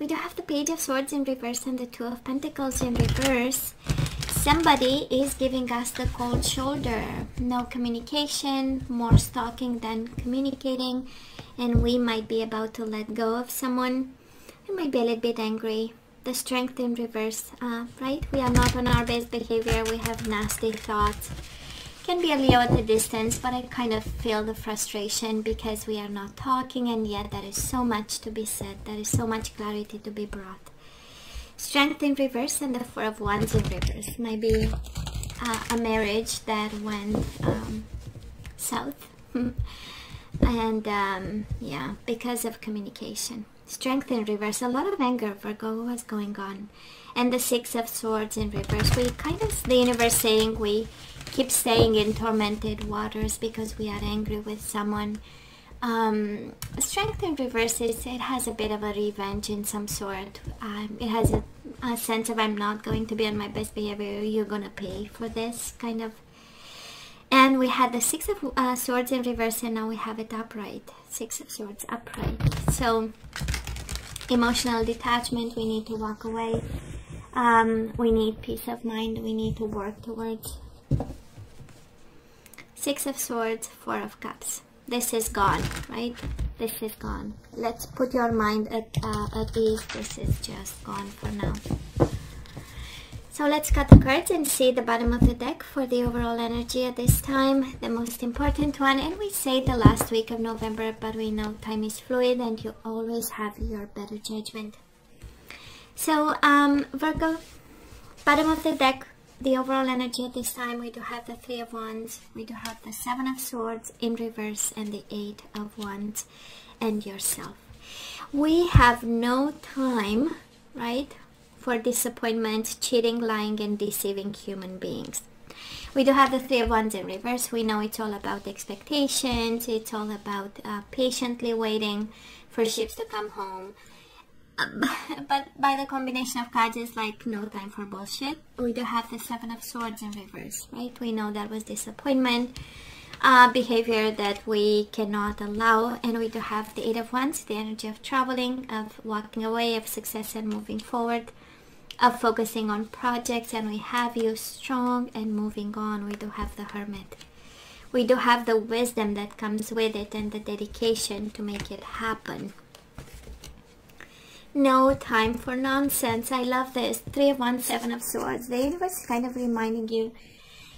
We do have the Page of Swords in reverse and the Two of Pentacles in reverse. Somebody is giving us the cold shoulder. No communication, more stalking than communicating. And we might be about to let go of someone. We might be a little bit angry. The strength in reverse, uh, right? We are not on our best behavior. We have nasty thoughts can be a little at a distance, but I kind of feel the frustration because we are not talking and yet there is so much to be said. There is so much clarity to be brought. Strength in reverse and the Four of Wands in reverse. Maybe uh, a marriage that went um, south. and um, yeah, because of communication. Strength in reverse. A lot of anger, Virgo, what's going on? And the Six of Swords in reverse. We kind of, the universe saying we keep staying in tormented waters because we are angry with someone. Um, strength in reverse is it has a bit of a revenge in some sort. Um, it has a, a, sense of I'm not going to be on my best behavior. You're gonna pay for this kind of. And we had the six of uh, swords in reverse, and now we have it upright. Six of swords upright. So emotional detachment. We need to walk away. Um, we need peace of mind. We need to work towards Six of Swords, Four of Cups. This is gone, right? This is gone. Let's put your mind at, uh, at ease. This is just gone for now. So let's cut the cards and see the bottom of the deck for the overall energy at this time. The most important one. And we say the last week of November, but we know time is fluid and you always have your better judgment. So, um, Virgo, bottom of the deck, the overall energy at this time, we do have the Three of Wands, we do have the Seven of Swords in reverse, and the Eight of Wands, and yourself. We have no time, right, for disappointment, cheating, lying, and deceiving human beings. We do have the Three of Wands in reverse. We know it's all about expectations. It's all about uh, patiently waiting for ships to come home but by the combination of cards it's like no time for bullshit. We do have the seven of swords in reverse right? We know that was disappointment uh, behavior that we cannot allow and we do have the eight of wands the energy of traveling of walking away of success and moving forward of focusing on projects and we have you strong and moving on. We do have the hermit. We do have the wisdom that comes with it and the dedication to make it happen no time for nonsense. I love this. Three of Wands, Seven of Swords. The universe is kind of reminding you,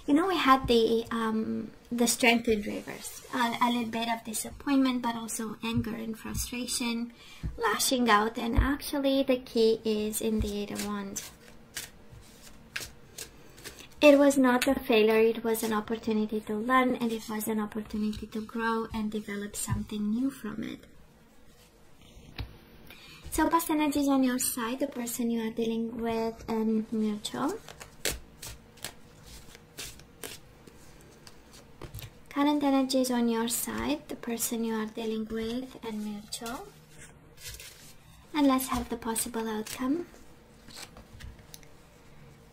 you know, we had the um, the strength in reverse. A little bit of disappointment, but also anger and frustration, lashing out. And actually, the key is in the Eight of Wands. It was not a failure, it was an opportunity to learn and it was an opportunity to grow and develop something new from it. So past um, energies on your side, the person you are dealing with and mutual. Current energies on your side, the person you are dealing with and mutual. And let's have the possible outcome.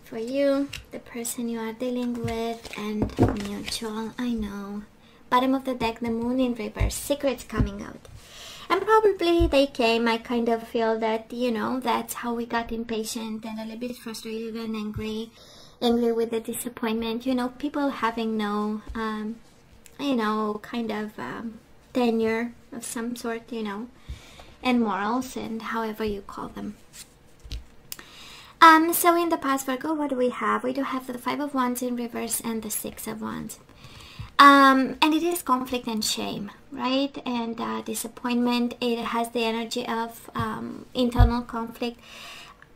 For you, the person you are dealing with and mutual. I know. Bottom of the deck, the moon in reverse. Secrets coming out and probably they came i kind of feel that you know that's how we got impatient and a little bit frustrated and angry angry with the disappointment you know people having no um, you know kind of um, tenure of some sort you know and morals and however you call them um, so in the past Virgo, what do we have? We do have the Five of Wands in reverse and the Six of Wands. Um, and it is conflict and shame, right? And uh, disappointment. It has the energy of um, internal conflict.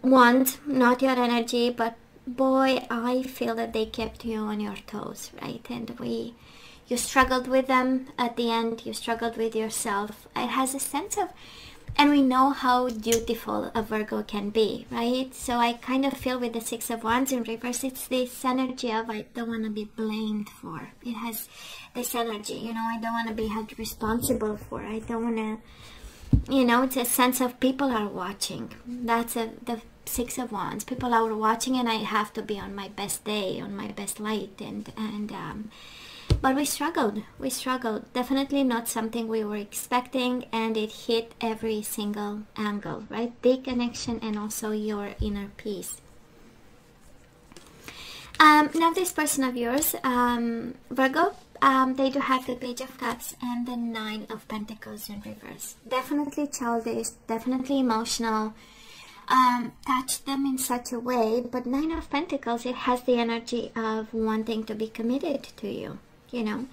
Want, not your energy, but boy, I feel that they kept you on your toes, right? And we, you struggled with them at the end. You struggled with yourself. It has a sense of and we know how dutiful a Virgo can be, right? So I kind of feel with the Six of Wands in reverse, it's this energy of I don't want to be blamed for. It has this energy, you know, I don't want to be held responsible for. I don't want to, you know, it's a sense of people are watching. That's a, the Six of Wands. People are watching and I have to be on my best day, on my best light. And, and um, but we struggled. We struggled. Definitely not something we were expecting, and it hit every single angle, right? The connection and also your inner peace. Um, now, this person of yours, um, Virgo, um, they do have the Page of Cups and the Nine of Pentacles in reverse. Definitely childish, definitely emotional. Um, touch them in such a way, but Nine of Pentacles, it has the energy of wanting to be committed to you, you know.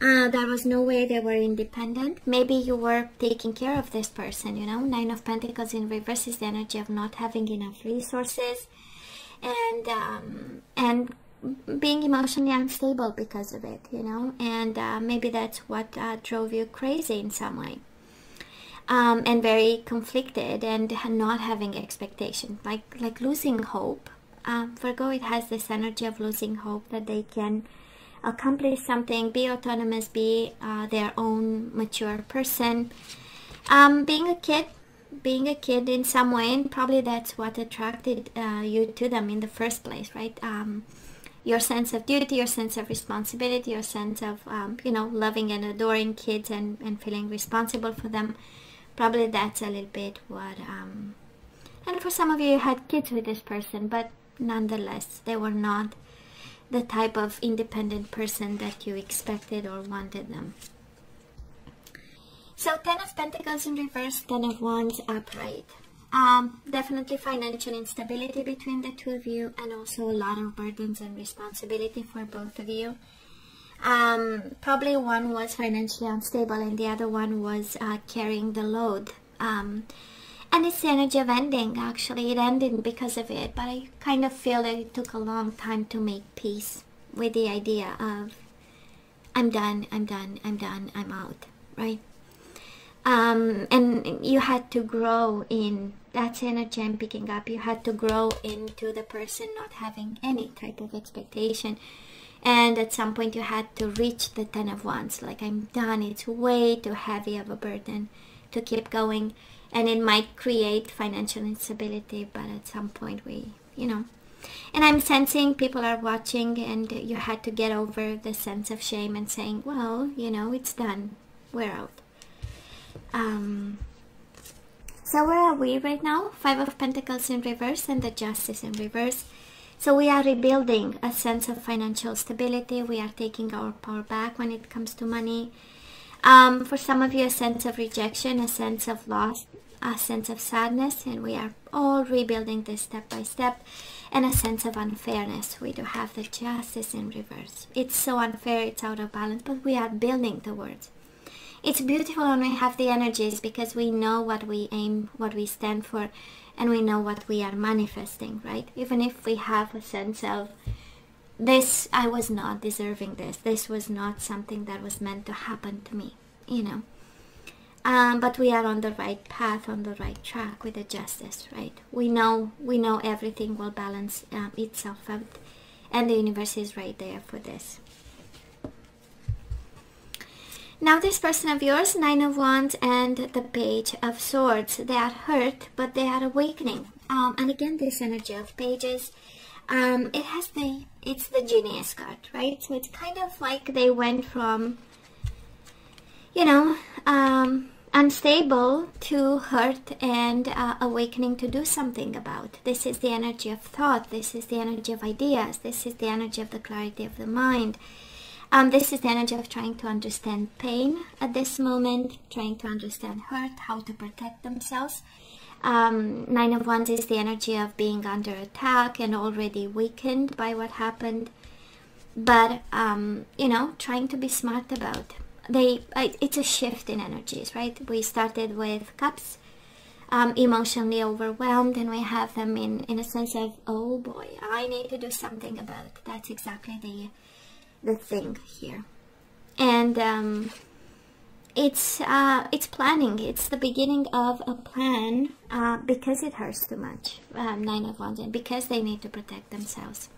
Uh, there was no way they were independent. Maybe you were taking care of this person, you know. Nine of Pentacles in reverse is the energy of not having enough resources and um, and being emotionally unstable because of it, you know, and uh, maybe that's what uh, drove you crazy in some way. Um, and very conflicted and not having expectation, like like losing hope. Uh, Virgo, it has this energy of losing hope that they can accomplish something, be autonomous, be uh, their own mature person. Um, being a kid, being a kid in some way, and probably that's what attracted uh, you to them in the first place, right? Um, your sense of duty, your sense of responsibility, your sense of, um, you know, loving and adoring kids and, and feeling responsible for them. Probably that's a little bit what, um, and for some of you, you had kids with this person, but nonetheless, they were not the type of independent person that you expected or wanted them. So, Ten of Pentacles in reverse, Ten of Wands upright. Um, definitely financial instability between the two of you and also a lot of burdens and responsibility for both of you. Um, probably one was financially unstable and the other one was uh, carrying the load. Um, and it's the energy of ending actually. It ended because of it, but I kind of feel that it took a long time to make peace with the idea of I'm done, I'm done, I'm done, I'm out, right? um, and you had to grow in that's energy I'm picking up. You had to grow into the person not having any type of expectation. And at some point you had to reach the Ten of Wands. Like, I'm done. It's way too heavy of a burden to keep going. And it might create financial instability, but at some point we, you know. And I'm sensing people are watching and you had to get over the sense of shame and saying, well, you know, it's done. We're out. Um, so where are we right now? Five of Pentacles in reverse and the Justice in reverse. So we are rebuilding a sense of financial stability. We are taking our power back when it comes to money. Um, for some of you, a sense of rejection, a sense of loss, a sense of sadness, and we are all rebuilding this step by step, and a sense of unfairness. We do have the justice in reverse. It's so unfair, it's out of balance, but we are building towards it's beautiful when we have the energies because we know what we aim, what we stand for, and we know what we are manifesting, right? Even if we have a sense of this, I was not deserving this. This was not something that was meant to happen to me, you know. Um, but we are on the right path, on the right track with the justice, right? We know, we know everything will balance um, itself out, and the universe is right there for this. Now this person of yours, Nine of Wands and the Page of Swords, they are hurt, but they are awakening. Um, and again, this energy of pages, um, it has the, it's the genius card, right? So it's kind of like they went from, you know, um, unstable to hurt and uh, awakening to do something about. This is the energy of thought. This is the energy of ideas. This is the energy of the clarity of the mind. Um, this is the energy of trying to understand pain at this moment, trying to understand hurt, how to protect themselves. Um, Nine of Wands is the energy of being under attack and already weakened by what happened. But, um, you know, trying to be smart about. They, it's a shift in energies, right? We started with cups, um, emotionally overwhelmed, and we have them in, in a sense of, oh boy, I need to do something about it. That's exactly the the thing here and um, it's uh, it's planning it's the beginning of a plan uh, because it hurts too much um, nine of wands and because they need to protect themselves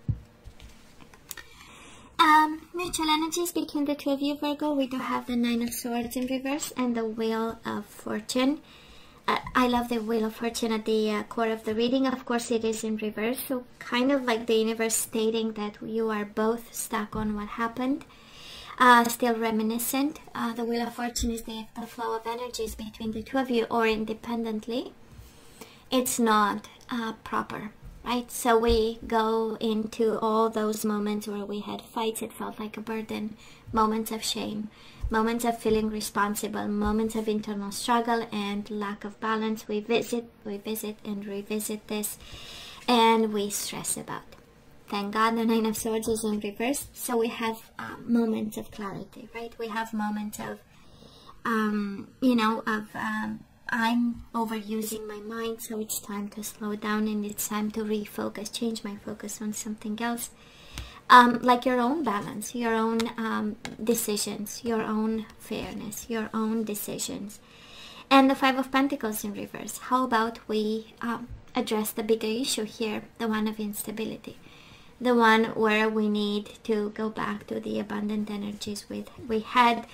um, mutual energies between the two of you Virgo we do have the nine of swords in reverse and the wheel of fortune I love the Wheel of Fortune at the uh, core of the reading. Of course, it is in reverse, so kind of like the universe stating that you are both stuck on what happened. Uh, still reminiscent. Uh, the Wheel of Fortune is the, the flow of energies between the two of you or independently. It's not uh, proper, right? So we go into all those moments where we had fights, it felt like a burden, moments of shame, moments of feeling responsible, moments of internal struggle and lack of balance. We visit, we visit and revisit this and we stress about. Thank God the Nine of Swords is in reverse. So we have uh, moments of clarity, right? We have moments of, um, you know, of um, I'm overusing my mind, so it's time to slow down and it's time to refocus, change my focus on something else. Um, like your own balance, your own um, decisions, your own fairness, your own decisions. And the Five of Pentacles in reverse. How about we um, address the bigger issue here, the one of instability? The one where we need to go back to the abundant energies with we had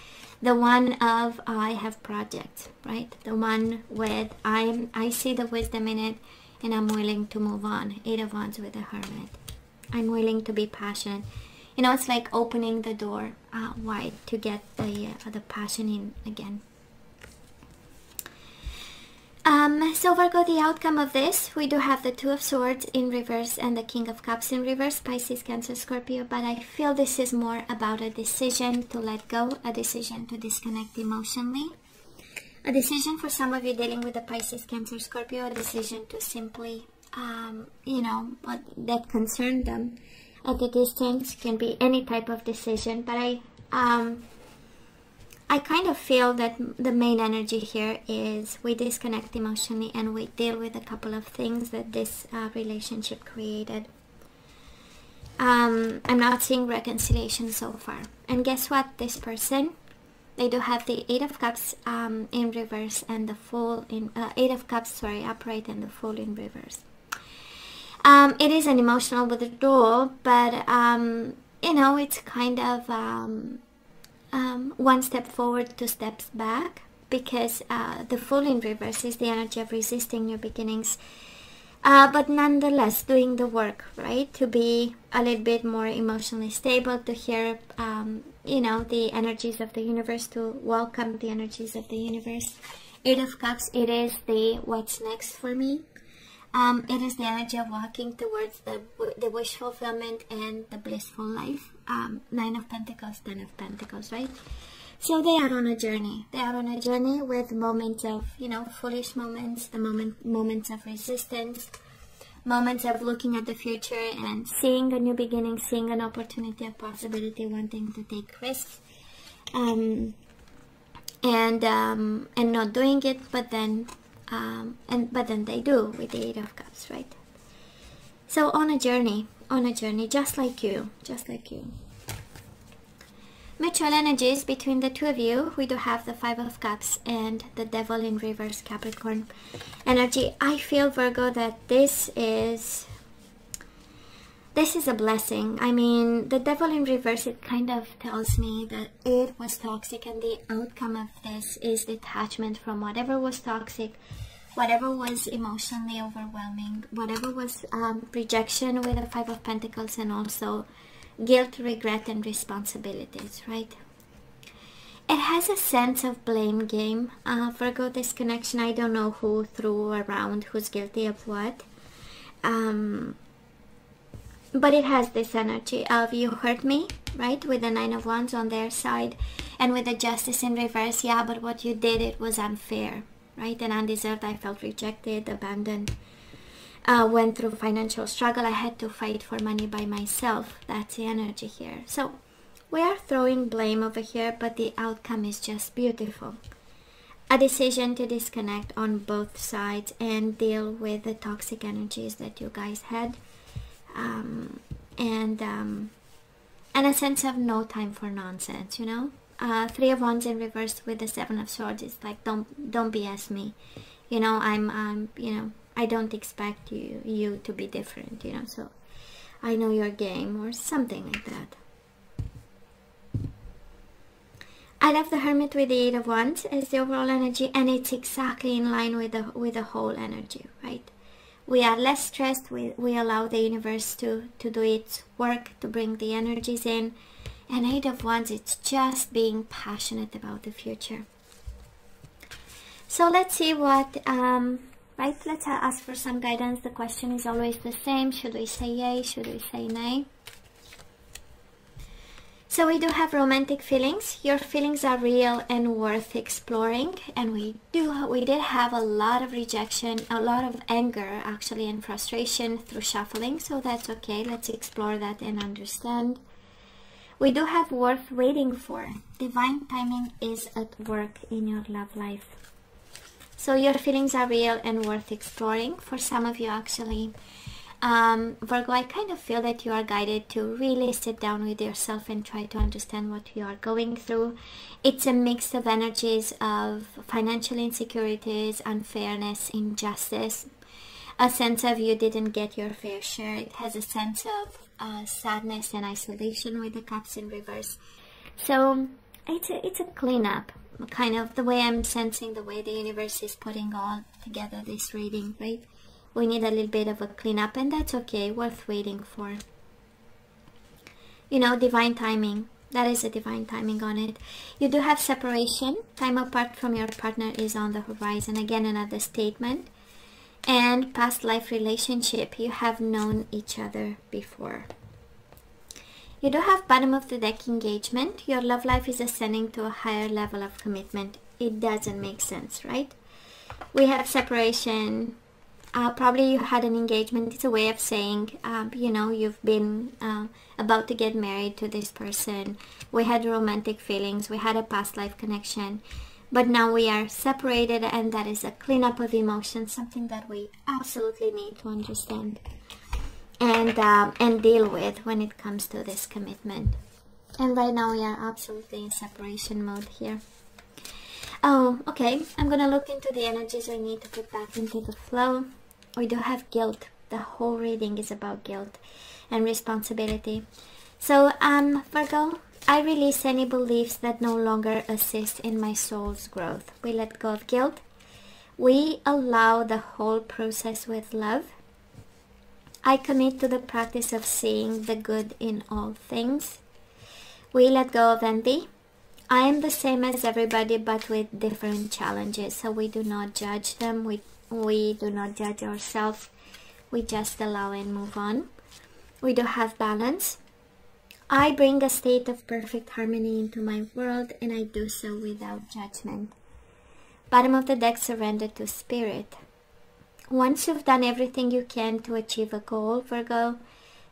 the one of I have projects, right? The one with I'm I see the wisdom in it and I'm willing to move on. Eight of Wands with the Hermit. I'm willing to be passionate. You know, it's like opening the door uh, wide to get the uh, the passion in again. Um, so Virgo, the outcome of this, we do have the Two of Swords in reverse and the King of Cups in reverse, Pisces, Cancer, Scorpio, but I feel this is more about a decision to let go, a decision to disconnect emotionally, a decision for some of you dealing with the Pisces, Cancer, Scorpio, a decision to simply, um, you know, what that concern them. At a distance, can be any type of decision, but I, um, I kind of feel that the main energy here is we disconnect emotionally and we deal with a couple of things that this uh, relationship created. Um, I'm not seeing reconciliation so far. And guess what? This person, they do have the Eight of Cups um, in reverse and the Fool in uh, Eight of Cups, sorry, upright and the Fool in reverse. Um, it is an emotional withdrawal, but um, you know, it's kind of um, one step forward, two steps back, because uh, the Fool in reverse is the energy of resisting new beginnings. Uh, but nonetheless, doing the work, right? To be a little bit more emotionally stable, to hear, um, you know, the energies of the universe, to welcome the energies of the universe. Eight of Cups, it is the what's next for me um, it is the energy of walking towards the, the wish fulfillment and the blissful life. Um, Nine of Pentacles, Ten of Pentacles, right? So they are on a journey. They are on a journey with moments of, you know, foolish moments, the moment, moments of resistance, moments of looking at the future and seeing a new beginning, seeing an opportunity, a possibility, wanting to take risks, um, and um, and not doing it, but then um, and but then they do with the eight of cups right? So on a journey on a journey just like you just like you. Mutual energies between the two of you. We do have the five of cups and the devil in reverse capricorn energy. I feel virgo that this is this is a blessing. I mean, the devil in reverse, it kind of tells me that it was toxic and the outcome of this is detachment from whatever was toxic, whatever was emotionally overwhelming, whatever was um, rejection with the Five of Pentacles and also guilt, regret, and responsibilities, right? It has a sense of blame game. Uh, Virgo, this connection, I don't know who threw around, who's guilty of what. Um, but it has this energy of you hurt me right with the nine of wands on their side and with the justice in reverse yeah but what you did it was unfair right? And undeserved i felt rejected abandoned. Uh, went through financial struggle. I had to fight for money by myself. That's the energy here. So we are throwing blame over here but the outcome is just beautiful. A decision to disconnect on both sides and deal with the toxic energies that you guys had um, and um, and a sense of no time for nonsense, you know. Uh, three of Wands in reverse with the Seven of Swords. It's like don't don't BS me, you know. I'm um you know I don't expect you you to be different, you know. So I know your game or something like that. I love the Hermit with the Eight of Wands as the overall energy, and it's exactly in line with the with the whole energy? We are less stressed we, we allow the universe to to do its work to bring the energies in And Eight of Wands, it's just being passionate about the future. So let's see what, um, right, let's ask for some guidance. The question is always the same. Should we say yay? Should we say nay? So we do have romantic feelings. Your feelings are real and worth exploring. And we do, we did have a lot of rejection, a lot of anger actually and frustration through shuffling. So that's okay. Let's explore that and understand. We do have worth waiting for. Divine timing is at work in your love life. So your feelings are real and worth exploring. For some of you actually, um, Virgo, I kind of feel that you are guided to really sit down with yourself and try to understand what you are going through. It's a mix of energies of financial insecurities, unfairness, injustice, a sense of you didn't get your fair share. It has a sense of uh, sadness and isolation with the cups in reverse. So it's a, it's a cleanup, kind of the way I'm sensing the way the universe is putting all together this reading, right? We need a little bit of a cleanup and that's okay worth waiting for. You know divine timing. That is a divine timing on it. You do have separation. Time apart from your partner is on the horizon. Again another statement. And past life relationship you have known each other before. You do have bottom of the deck engagement. Your love life is ascending to a higher level of commitment. It doesn't make sense right? We have separation uh, probably you had an engagement. It's a way of saying, um, you know, you've been uh, about to get married to this person. We had romantic feelings. We had a past life connection. But now we are separated and that is a cleanup of emotions, something that we absolutely need to understand and, um, and deal with when it comes to this commitment. And right now we are absolutely in separation mode here. Oh, okay. I'm gonna look into the energies we need to put back into the flow we do have guilt. The whole reading is about guilt and responsibility. So, um, Virgo, I release any beliefs that no longer assist in my soul's growth. We let go of guilt. We allow the whole process with love. I commit to the practice of seeing the good in all things. We let go of envy. I am the same as everybody but with different challenges, so we do not judge them. We we do not judge ourselves. We just allow and move on. We do have balance. I bring a state of perfect harmony into my world and I do so without judgment. Bottom of the deck surrender to spirit. Once you've done everything you can to achieve a goal Virgo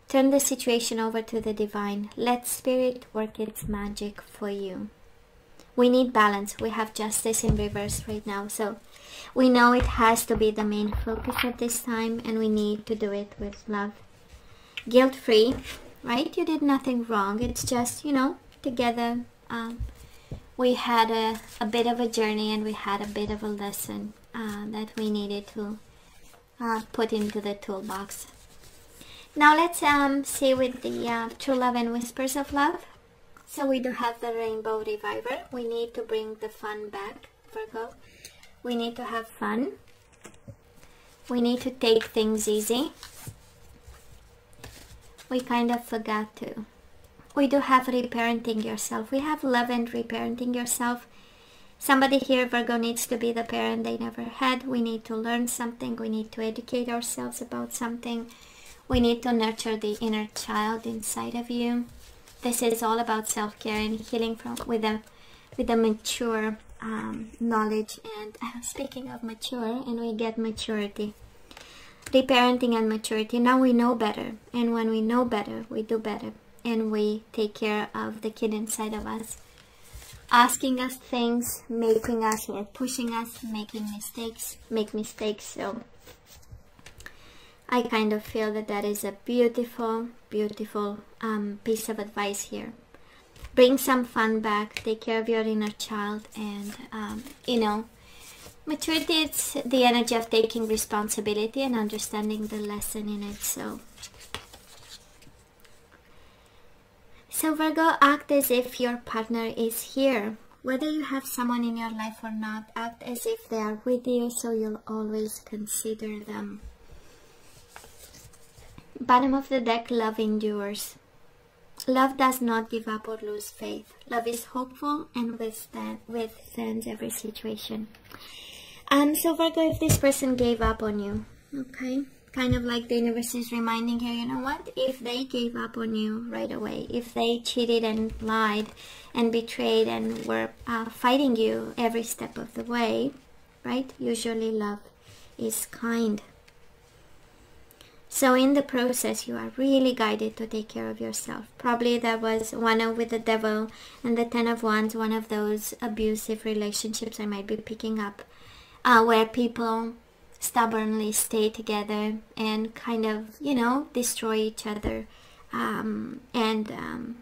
turn the situation over to the divine. Let spirit work its magic for you we need balance we have justice in reverse right now so we know it has to be the main focus at this time and we need to do it with love. Guilt-free, right? You did nothing wrong. It's just, you know, together um, we had a, a bit of a journey and we had a bit of a lesson uh, that we needed to uh, put into the toolbox. Now let's um, see with the uh, True Love and Whispers of Love. So we do have the Rainbow Reviver. We need to bring the fun back, Virgo we need to have fun. We need to take things easy. We kind of forgot to. We do have reparenting yourself. We have love and reparenting yourself. Somebody here, Virgo, needs to be the parent they never had. We need to learn something. We need to educate ourselves about something. We need to nurture the inner child inside of you. This is all about self-care and healing from with a with a mature um, knowledge and uh, speaking of mature and we get maturity. Reparenting and maturity. Now we know better. And when we know better we do better. And we take care of the kid inside of us. Asking us things making us or pushing us making mistakes make mistakes. So I kind of feel that that is a beautiful beautiful um, piece of advice here. Bring some fun back take care of your inner child and um, you know maturity it's the energy of taking responsibility and understanding the lesson in it so. So Virgo act as if your partner is here. Whether you have someone in your life or not act as if they are with you so you'll always consider them bottom of the deck love endures love does not give up or lose faith. Love is hopeful and withstand, withstands every situation. Um, so Virgo, if this person gave up on you, okay, kind of like the universe is reminding you, you know what? If they gave up on you right away, if they cheated and lied and betrayed and were uh, fighting you every step of the way, right? Usually love is kind. So in the process, you are really guided to take care of yourself. Probably that was one with the devil and the ten of wands, one of those abusive relationships I might be picking up, uh, where people stubbornly stay together and kind of, you know, destroy each other. Um, and um,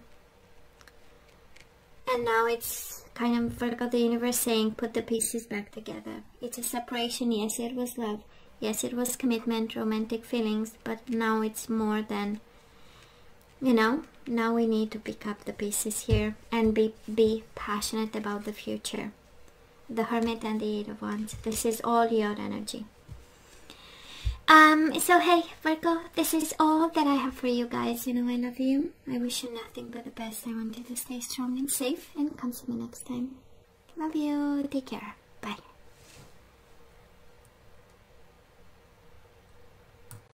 and now it's kind of Virgo, the universe saying, put the pieces back together. It's a separation. Yes, it was love yes it was commitment romantic feelings but now it's more than you know now we need to pick up the pieces here and be be passionate about the future. The hermit and the eight of wands. This is all your energy. Um so hey virgo this is all that i have for you guys. You know i love you. I wish you nothing but the best. I want you to stay strong and safe and come see me next time. Love you. Take care